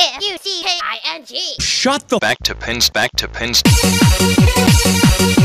F U C K I N G. Shut the Back to pins, back to pins.